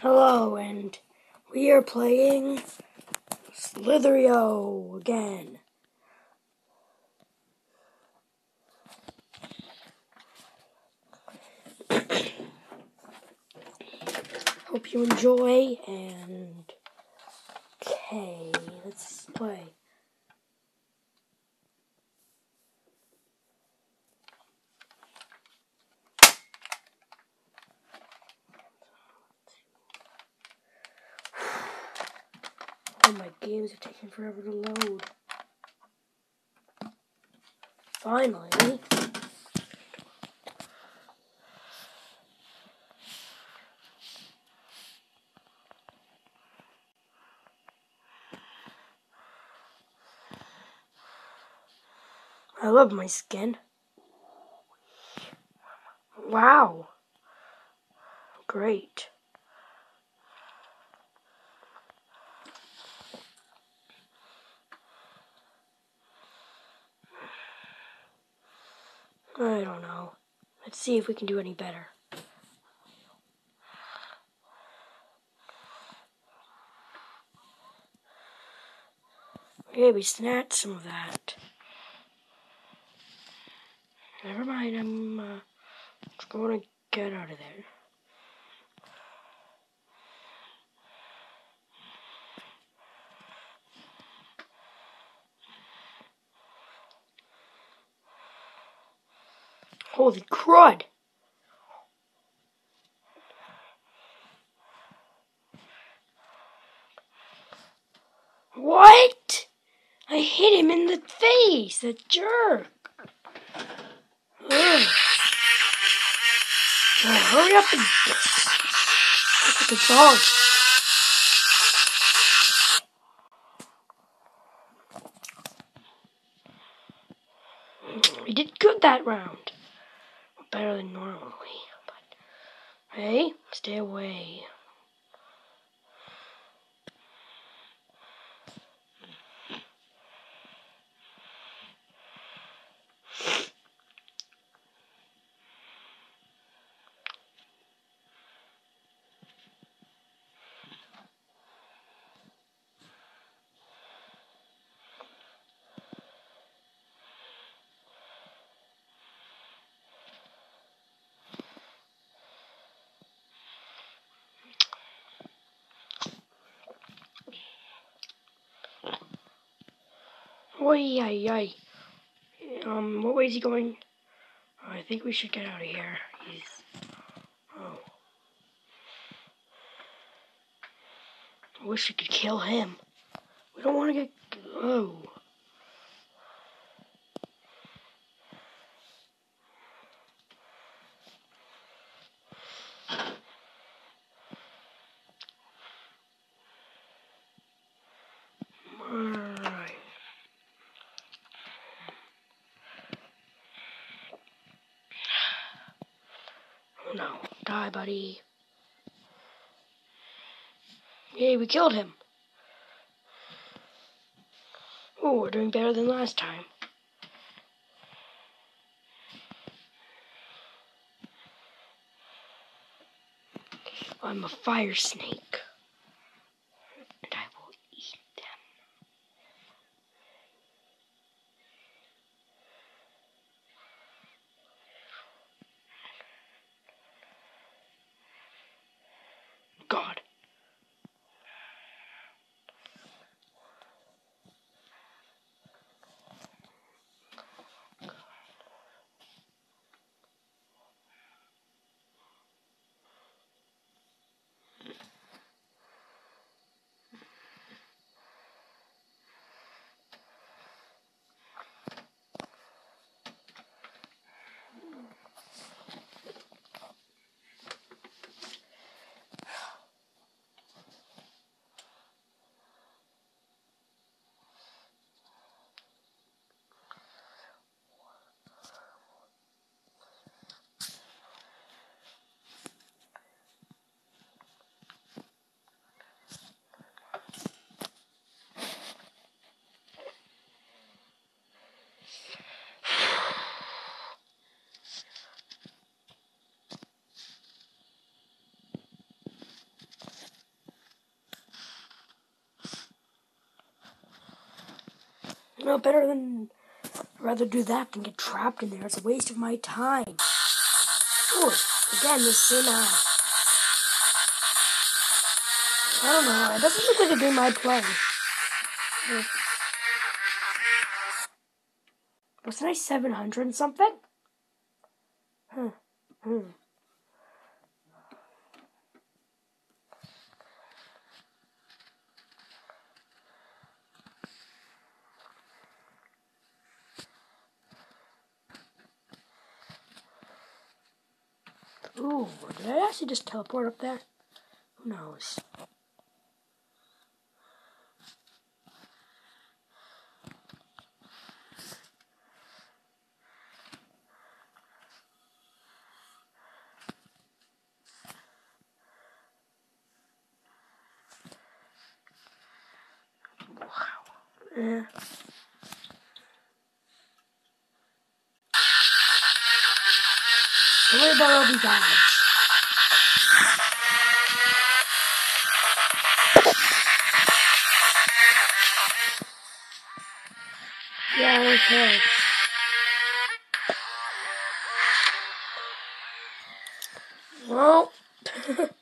Hello, and we are playing Slither.io again. Hope you enjoy, and okay, let's play. Oh, my games are taking forever to load. Finally. I love my skin. Wow. Great. I don't know. Let's see if we can do any better. Okay, we snatched some of that. Never mind, I'm uh, just going to get out of there. Holy crud! What? I hit him in the face, a jerk. Hurry up and look at the dog. We did good that round. Better than normally, but hey, stay away. Oi, ay, ay. Um, what way is he going? I think we should get out of here. He's. Oh. I wish we could kill him. We don't want to get. Oh. Alright. Oh no. Die, buddy. Yay, we killed him. Oh, we're doing better than last time. I'm a fire snake. No, better than. I'd rather do that than get trapped in there. It's a waste of my time. Ooh, again, the same uh, I don't know. It doesn't look like a game I'd play. Wasn't I 700 something? Huh. Hmm. Ooh, did I actually just teleport up there? Who knows? Wow. Yeah. Don't worry about all Yeah, okay. Well,